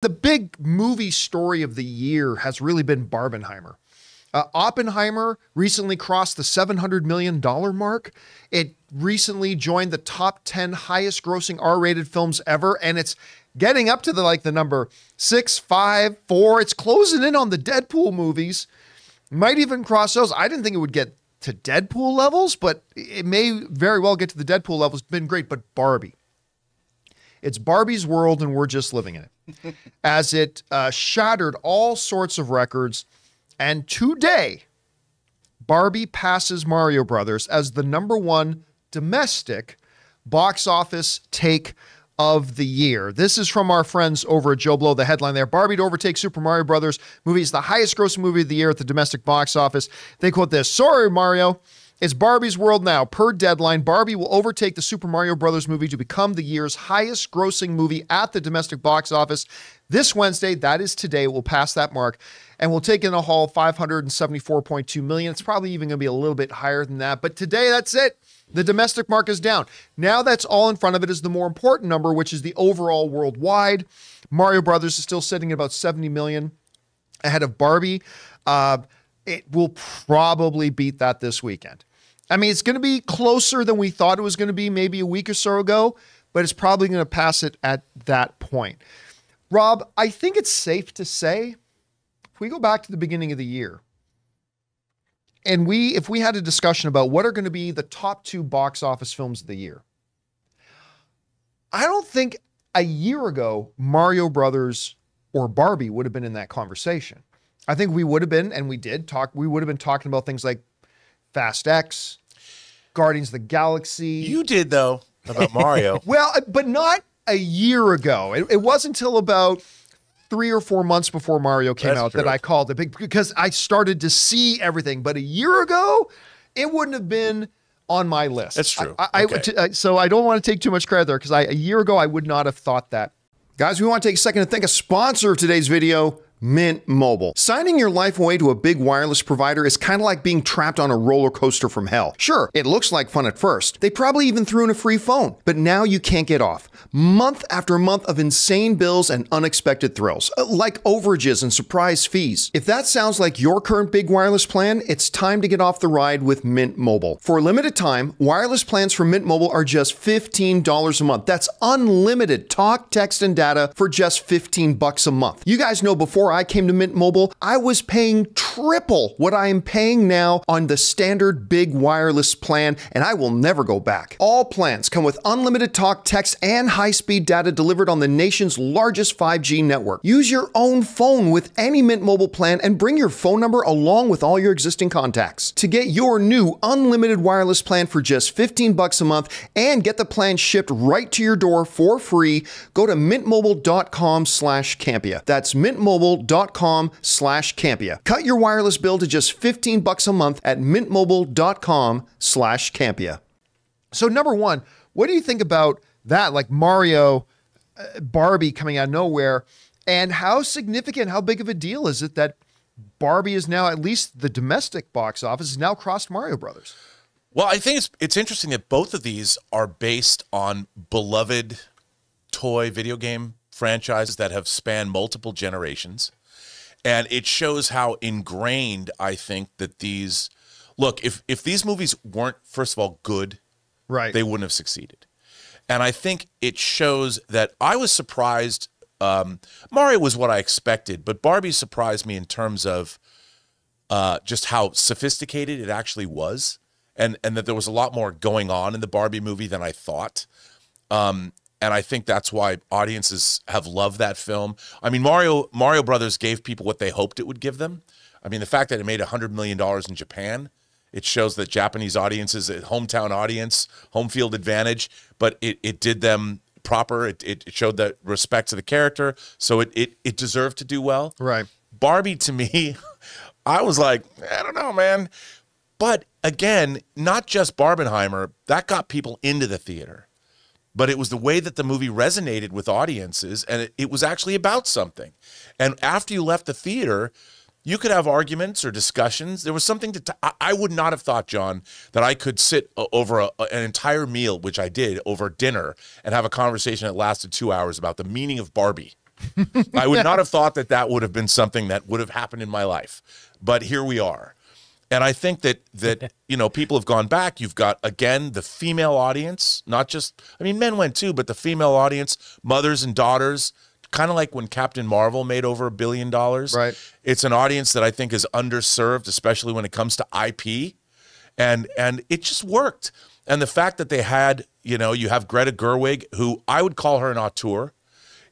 The big movie story of the year has really been Barbenheimer. Uh, Oppenheimer recently crossed the $700 million mark. It recently joined the top 10 highest grossing R rated films ever, and it's getting up to the like the number six, five, four. It's closing in on the Deadpool movies. Might even cross those. I didn't think it would get to Deadpool levels, but it may very well get to the Deadpool levels. It's been great, but Barbie. It's Barbie's world, and we're just living in it. As it uh, shattered all sorts of records, and today, Barbie passes Mario Brothers as the number one domestic box office take of the year. This is from our friends over at JoBlo, the headline there. Barbie to overtake Super Mario Brothers movie is the highest grossing movie of the year at the domestic box office. They quote this Sorry, Mario. It's Barbie's world now. Per deadline, Barbie will overtake the Super Mario Brothers movie to become the year's highest grossing movie at the domestic box office. This Wednesday, that is today, will pass that mark and we'll take in a haul 574.2 million. It's probably even going to be a little bit higher than that, but today that's it. The domestic mark is down. Now that's all in front of it is the more important number, which is the overall worldwide. Mario Brothers is still sitting at about 70 million ahead of Barbie. Uh, it will probably beat that this weekend. I mean, it's going to be closer than we thought it was going to be maybe a week or so ago, but it's probably going to pass it at that point. Rob, I think it's safe to say if we go back to the beginning of the year, and we if we had a discussion about what are going to be the top two box office films of the year, I don't think a year ago Mario Brothers or Barbie would have been in that conversation. I think we would have been, and we did talk. We would have been talking about things like Fast X, Guardians of the Galaxy. You did though about Mario. well, uh, but not a year ago. It, it wasn't until about three or four months before Mario came That's out true. that I called it because I started to see everything. But a year ago, it wouldn't have been on my list. That's true. I, okay. I, uh, so I don't want to take too much credit there because a year ago I would not have thought that. Guys, we want to take a second to thank a sponsor of today's video. Mint Mobile. Signing your life away to a big wireless provider is kind of like being trapped on a roller coaster from hell. Sure, it looks like fun at first. They probably even threw in a free phone, but now you can't get off. Month after month of insane bills and unexpected thrills, uh, like overages and surprise fees. If that sounds like your current big wireless plan, it's time to get off the ride with Mint Mobile. For a limited time, wireless plans from Mint Mobile are just $15 a month. That's unlimited talk, text, and data for just 15 bucks a month. You guys know before before I came to Mint Mobile, I was paying triple what I am paying now on the standard big wireless plan, and I will never go back. All plans come with unlimited talk, text, and high speed data delivered on the nation's largest 5G network. Use your own phone with any Mint Mobile plan and bring your phone number along with all your existing contacts. To get your new unlimited wireless plan for just 15 bucks a month and get the plan shipped right to your door for free, go to mintmobile.com slash Campea. That's mintmobile.com slash Campea. Cut your wireless bill to just 15 bucks a month at mintmobile.com slash Campea. So number one, what do you think about that? Like Mario, uh, Barbie coming out of nowhere, and how significant, how big of a deal is it that Barbie is now at least the domestic box office has now crossed Mario Brothers? Well, I think it's it's interesting that both of these are based on beloved toy video game franchises that have spanned multiple generations. And it shows how ingrained I think that these look, if if these movies weren't first of all good, right, they wouldn't have succeeded. And I think it shows that I was surprised um, Mario was what I expected, but Barbie surprised me in terms of uh, just how sophisticated it actually was, and and that there was a lot more going on in the Barbie movie than I thought. Um, and I think that's why audiences have loved that film. I mean, Mario Mario Brothers gave people what they hoped it would give them. I mean, the fact that it made hundred million dollars in Japan, it shows that Japanese audiences, a hometown audience, home field advantage, but it, it did them proper. It, it showed that respect to the character, so it, it it deserved to do well. Right. Barbie to me, I was like, I don't know, man. But again, not just Barbenheimer, that got people into the theater but it was the way that the movie resonated with audiences and it, it, was actually about something. And after you left the theater, you could have arguments or discussions. There was something to, t- I would not have thought, John, that I could sit uh, over a, an entire meal, which I did over dinner, and have a conversation that lasted two hours about the meaning of Barbie. I would not have thought that that would have been something that would have happened in my life. But here we are. And I think that that you know people have gone back. You've got again the female audience, not just I mean men went too, but the female audience, mothers and daughters, kind of like when Captain Marvel made over a billion dollars. Right. It's an audience that I think is underserved, especially when it comes to IP, and and it just worked. And the fact that they had, you know, you have Greta Gerwig, who I would call her an auteur.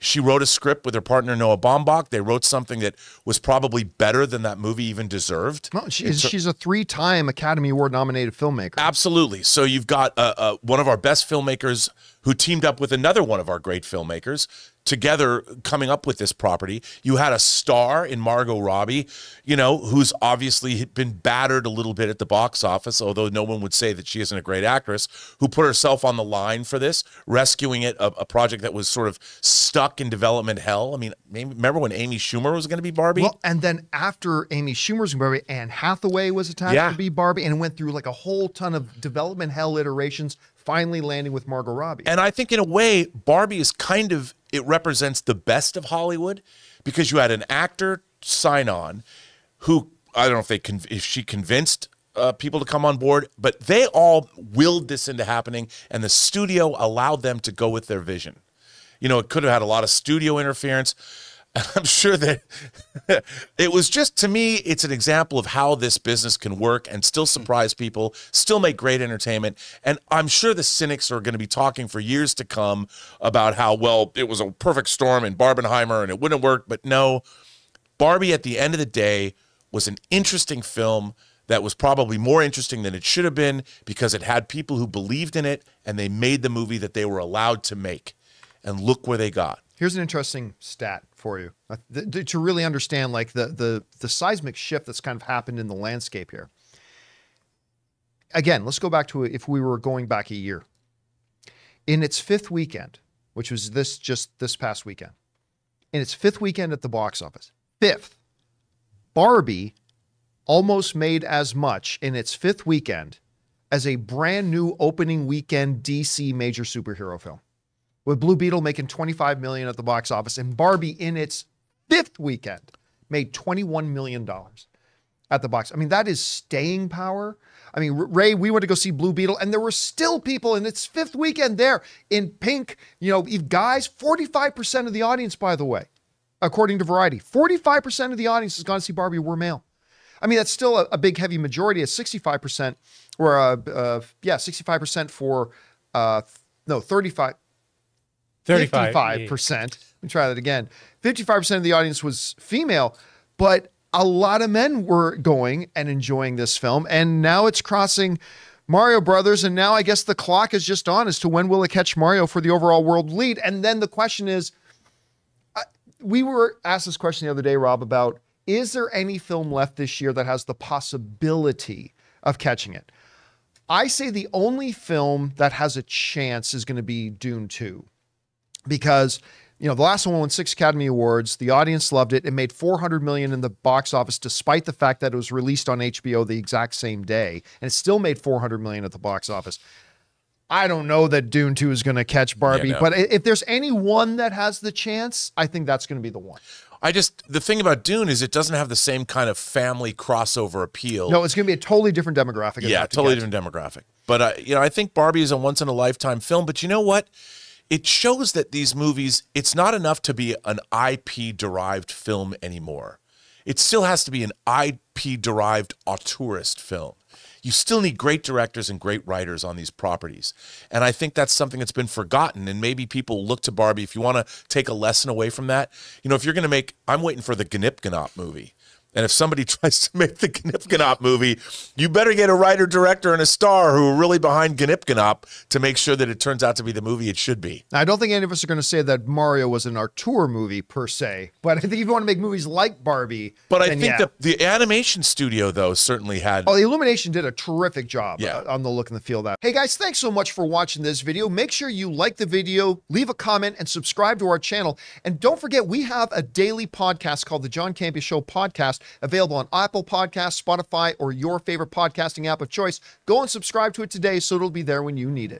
She wrote a script with her partner Noah Baumbach. They wrote something that was probably better than that movie even deserved. No, she, she's a three-time Academy Award nominated filmmaker. Absolutely. So you've got uh, uh, one of our best filmmakers who teamed up with another one of our great filmmakers together coming up with this property. You had a star in Margot Robbie, you know, who's obviously been battered a little bit at the box office, although no one would say that she isn't a great actress, who put herself on the line for this, rescuing it, a, a project that was sort of stuck in development hell. I mean, maybe, remember when Amy Schumer was going to be Barbie? Well, and then after Amy Schumer's Barbie, Anne Hathaway was attached Yeah. to be Barbie, and went through like a whole ton of development hell iterations, finally landing with Margot Robbie. And I think in a way, Barbie is kind of it represents the best of Hollywood because you had an actor sign on who I don't know if they if she convinced uh, people to come on board, but they all willed this into happening, and the studio allowed them to go with their vision. You know, it could have had a lot of studio interference. I'm sure that it was just to me, it's an example of how this business can work and still surprise people, still make great entertainment. And I'm sure the cynics are going to be talking for years to come about how, well, it was a perfect storm in Barbenheimer and it wouldn't work. But no, Barbie at the end of the day was an interesting film that was probably more interesting than it should have been because it had people who believed in it and they made the movie that they were allowed to make. And look where they got. Here's an interesting stat for you to really understand like the the the seismic shift that's kind of happened in the landscape here. Again, let's go back to if we were going back a year. In its fifth weekend, which was this just this past weekend, in its fifth weekend at the box office, fifth, Barbie almost made as much in its fifth weekend as a brand new opening weekend DC major superhero film with Blue Beetle making 25 million at the box office and Barbie in its fifth weekend made 21 million dollars at the box. I mean, that is staying power. I mean, Ray, we went to go see Blue Beetle, and there were still people in its fifth weekend there in pink. You know, guys, 45% of the audience, by the way, according to Variety, 45% of the audience has gone to see Barbie were male. I mean, that's still a, a big, heavy majority at 65%, or uh, uh, yeah, 65% for, uh, no, 35, 35. 55%. Let me try that again. 55% of the audience was female, but a lot of men were going and enjoying this film. And now it's crossing Mario Brothers. And now I guess the clock is just on as to when will it catch Mario for the overall world lead. And then the question is I- we were asked this question the other day, Rob, about is there any film left this year that has the possibility of catching it? I say the only film that has a chance is going to be Dune 2 because you know the last one won six Academy Awards. The audience loved it. It made 400 million in the box office, despite the fact that it was released on HBO the exact same day, and it still made 400 million at the box office. I don't know that Dune 2 is going to catch Barbie, no. but if there's any one that has the chance, I think that's going to be the one. I just the thing about Dune is it doesn't have the same kind of family crossover appeal. No, it's going to be a totally different demographic. yeah, that to totally different demographic. But uh, you know, I think Barbie is a once in a lifetime film. But you know what? It shows that these movies, it's not enough to be an IP derived film anymore. It still has to be an IP derived auteurist film. You still need great directors and great writers on these properties. And I think that's something that's been forgotten. And maybe people look to Barbie. If you want to take a lesson away from that, you know, if you're going to make, I'm waiting for the Gnip movie. And if somebody tries to make the Gnip movie, you better get a writer, director, and a star who are really behind Gnip to make sure that it turns out to be the movie it should be. Now, I don't think any of us are going to say that Mario was an auteur movie per se, but I think if you want to make movies like Barbie, But I think yeah. the, the animation studio, though, certainly had. Oh, the Illumination did a terrific job Yeah. uh, on the look and the feel of that. Hey guys, thanks so much for watching this video. Make sure you like the video, leave a comment, and subscribe to our channel. And don't forget, we have a daily podcast called the John Campea Show Podcast, available on Apple Podcasts, Spotify, or your favorite podcasting app of choice. Go and subscribe to it today so it'll be there when you need it.